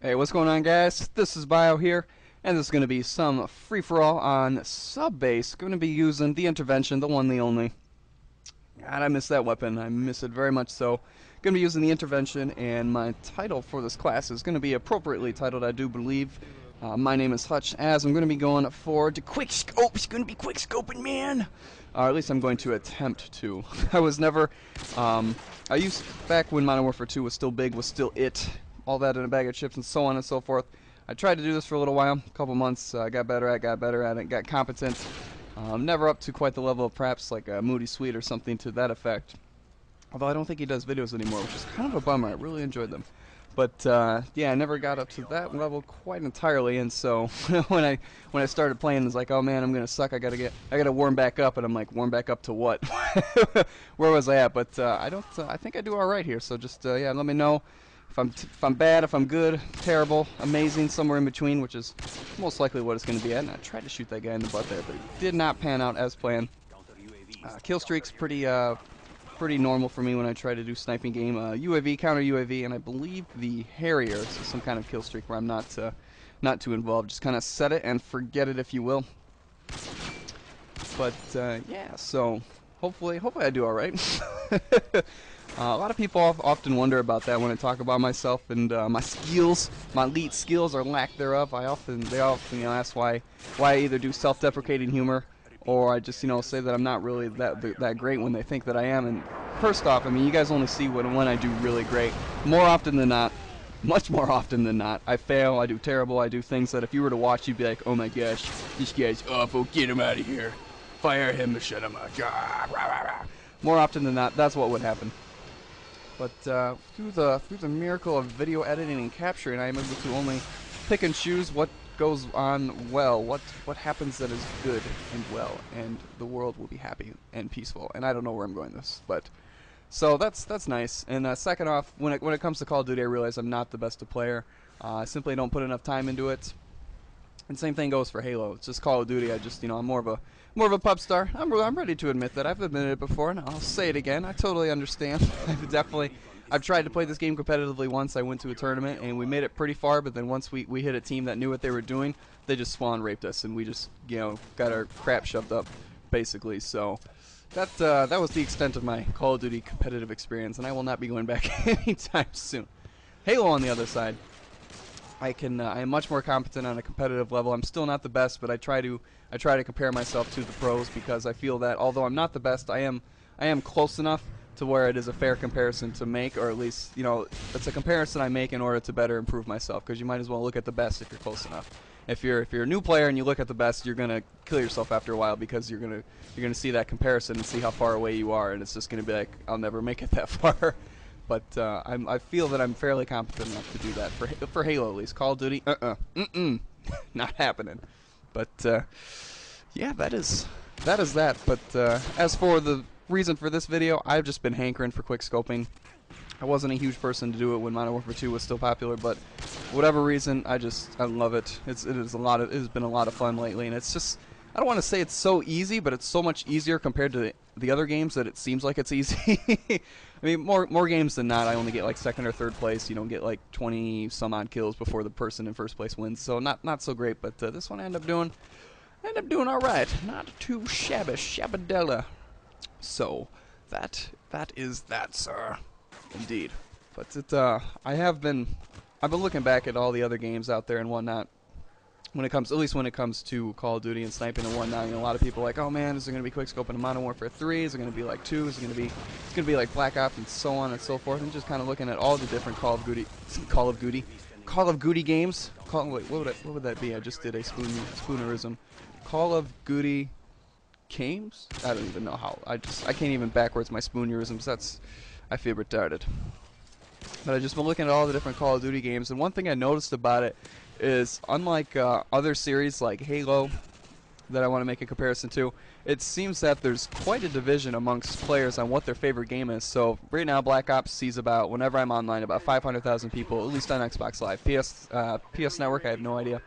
Hey, what's going on, guys? This is Bio here, and this is going to be some free-for-all on sub-base. Going to be using the intervention, the one, the only. God, I miss that weapon. I miss it very much so. Going to be using the intervention, and my title for this class is going to be appropriately titled, I do believe. Uh, my name is Hutch, as I'm going to be going for to quick scope. It's going to be quick scoping, man. Or at least I'm going to attempt to. I was never. Um, I used back when Modern Warfare 2 was still big, was still it all that in a bag of chips and so on and so forth. I tried to do this for a little while, a couple months. I uh, got better at, it, got better at it, got competent. Um, never up to quite the level of perhaps like a Moody Sweet or something to that effect. Although I don't think he does videos anymore, which is kind of a bummer. I really enjoyed them. But uh, yeah, I never got up to that level quite entirely, and so when I when I started playing, it's like, oh man, I'm gonna suck. I gotta get, I gotta warm back up, and I'm like, warm back up to what? Where was I at? But uh, I don't. Uh, I think I do all right here. So just uh, yeah, let me know if I'm, if I'm bad, if I'm good, terrible, amazing, somewhere in between, which is most likely what it's going to be at. And I tried to shoot that guy in the butt there, but it did not pan out as planned. Uh, kill streak's pretty, uh, pretty normal for me when I try to do sniping game. Uh, UAV, counter UAV, and I believe the Harrier is some kind of kill streak where I'm not, uh, not too involved. Just kind of set it and forget it, if you will. But uh, yeah, so hopefully, hopefully I do all right. Uh, a lot of people often wonder about that when I talk about myself and uh, my skills, my elite skills or lack thereof. I often, they often you know, ask why, why I either do self-deprecating humor or I just, you know, say that I'm not really that that great when they think that I am. And first off, I mean, you guys only see when when I do really great. More often than not, much more often than not, I fail. I do terrible. I do things that if you were to watch, you'd be like, oh my gosh, this guy's awful. Get him out of here. Fire him shut him up. More often than not, that's what would happen. But uh, through the through the miracle of video editing and capturing, I am able to only pick and choose what goes on well, what what happens that is good and well, and the world will be happy and peaceful. And I don't know where I'm going this, but so that's that's nice. And uh, second off, when it when it comes to Call of Duty, I realize I'm not the best of player. Uh, I simply don't put enough time into it. And same thing goes for Halo. It's just Call of Duty. I just, you know, I'm more of a more of a pub star. I'm, I'm ready to admit that. I've admitted it before, and I'll say it again. I totally understand. I've definitely, I've tried to play this game competitively once. I went to a tournament, and we made it pretty far, but then once we, we hit a team that knew what they were doing, they just spawn raped us, and we just, you know, got our crap shoved up, basically. So that uh, that was the extent of my Call of Duty competitive experience, and I will not be going back anytime soon. Halo on the other side. I can uh, I am much more competent on a competitive level. I'm still not the best, but I try to I try to compare myself to the pros because I feel that although I'm not the best, I am I am close enough to where it is a fair comparison to make, or at least you know it's a comparison I make in order to better improve myself. Because you might as well look at the best if you're close enough. If you're if you're a new player and you look at the best, you're gonna kill yourself after a while because you're gonna you're gonna see that comparison and see how far away you are, and it's just gonna be like I'll never make it that far. But uh, i feel that I'm fairly competent enough to do that for for Halo at least. Call of Duty, uh-uh, mm-mm, not happening. But uh, yeah, that is that is that. But uh, as for the reason for this video, I've just been hankering for quick scoping. I wasn't a huge person to do it when Modern Warfare 2 was still popular, but whatever reason, I just I love it. It's it is a lot of it has been a lot of fun lately, and it's just I don't want to say it's so easy, but it's so much easier compared to the, the other games that it seems like it's easy. I mean, more more games than not, I only get like second or third place. You don't get like 20 some odd kills before the person in first place wins. So not not so great. But uh, this one I end up doing, I end up doing all right. Not too shabby, shabadella. So that that is that, sir. Indeed. But it, uh, I have been, I've been looking back at all the other games out there and whatnot when it comes, at least when it comes to Call of Duty and sniping and whatnot, you know, a lot of people are like, oh man, is it going to be quick scope in Modern Warfare 3? Is it going to be like 2? Is it going to be, it's going to be like Black Ops and so on and so forth. And just kind of looking at all the different Call of Duty, Call of Duty, Call of Duty games. Call, wait, what would, I, what would that be? I just did a spoon, spoonerism. Call of Duty games? I don't even know how. I just, I can't even backwards my spoonerisms. That's, I feel retarded. But I've just been looking at all the different Call of Duty games, and one thing I noticed about it is unlike uh, other series like Halo that I want to make a comparison to, it seems that there's quite a division amongst players on what their favorite game is. So right now, Black Ops sees about, whenever I'm online, about 500,000 people, at least on Xbox Live. PS, uh, PS Network, I have no idea.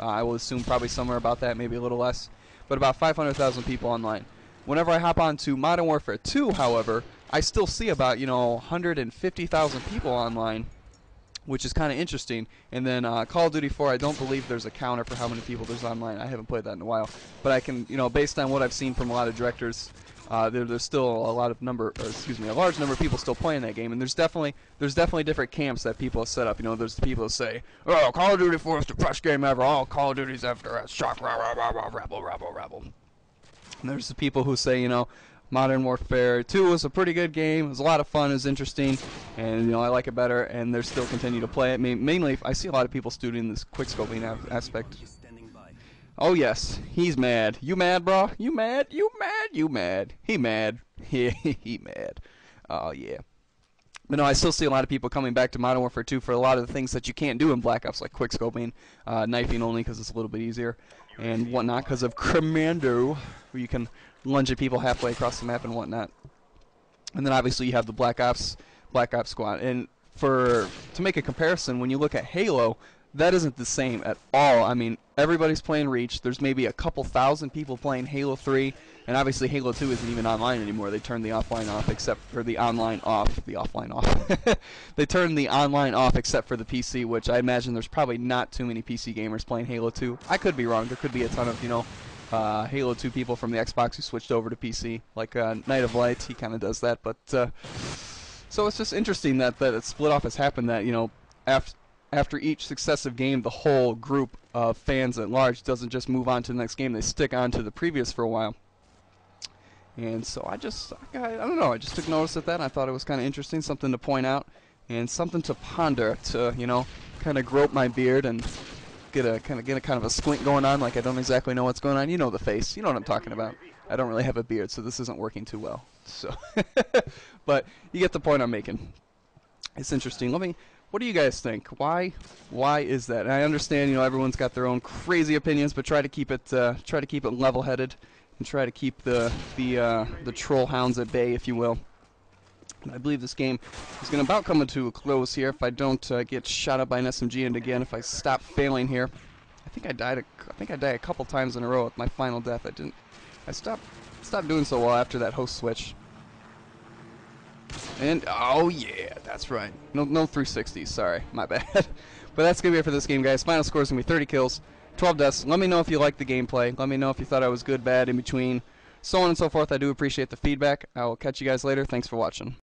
Uh, I will assume probably somewhere about that, maybe a little less. But about 500,000 people online. Whenever I hop on to Modern Warfare 2, however, I still see about, you know, 150,000 people online which is kind of interesting. And then uh, Call of Duty 4, I don't believe there's a counter for how many people there's online. I haven't played that in a while, but I can, you know, based on what I've seen from a lot of directors, uh, there, there's still a lot of number, or excuse me, a large number of people still playing that game, and there's definitely there's definitely different camps that people have set up. You know, there's the people that say, "Oh, Call of Duty 4 is the best game ever. All Call of Duty's after us. Shock, rah, rah, rah, rah, rebel, rebel, rebel." And there's the people who say, you know, Modern Warfare 2 was a pretty good game. It was a lot of fun. It was interesting, and you know I like it better. And they're still continue to play it. mainly, I see a lot of people studying this quickscoping aspect. Oh yes, he's mad. You mad, bro? You mad? You mad? You mad? He mad? Yeah, he mad. Oh yeah. But no, I still see a lot of people coming back to Modern Warfare 2 for a lot of the things that you can't do in Black Ops, like quickscoping, uh, knifing only because it's a little bit easier, and whatnot because of Commando, where you can lunge at people halfway across the map and whatnot. And then obviously you have the Black Ops Black Ops Squad. And for to make a comparison, when you look at Halo, that isn't the same at all. I mean, everybody's playing Reach. There's maybe a couple thousand people playing Halo 3, and obviously Halo 2 isn't even online anymore. They turned the offline off, except for the online off. The offline off. they turned the online off, except for the PC, which I imagine there's probably not too many PC gamers playing Halo 2. I could be wrong. There could be a ton of you know uh, Halo 2 people from the Xbox who switched over to PC, like uh, Night of Light. He kind of does that, but uh, so it's just interesting that that it split off has happened. That you know, after after each successive game, the whole group of fans at large doesn't just move on to the next game; they stick on to the previous for a while. And so I just, I, I don't know, I just took notice of that. And I thought it was kind of interesting, something to point out, and something to ponder, to you know, kind of grope my beard and get a kind of get a kind of a squint going on, like I don't exactly know what's going on. You know the face, you know what I'm talking about. I don't really have a beard, so this isn't working too well. So, but you get the point I'm making. It's interesting. Let me. What do you guys think? Why? Why is that? And I understand, you know, everyone's got their own crazy opinions, but try to keep it uh, try to keep it level-headed, and try to keep the the uh, the troll hounds at bay, if you will. I believe this game is going to about come to a close here if I don't uh, get shot up by an SMG and again if I stop failing here. I think I died. A, I think I died a couple times in a row with my final death. I didn't. I stopped stopped doing so well after that host switch. And oh yeah, that's right. No no 360s. Sorry, my bad. but that's gonna be it for this game, guys. Final score is gonna be 30 kills, 12 deaths. Let me know if you liked the gameplay. Let me know if you thought I was good, bad, in between, so on and so forth. I do appreciate the feedback. I will catch you guys later. Thanks for watching.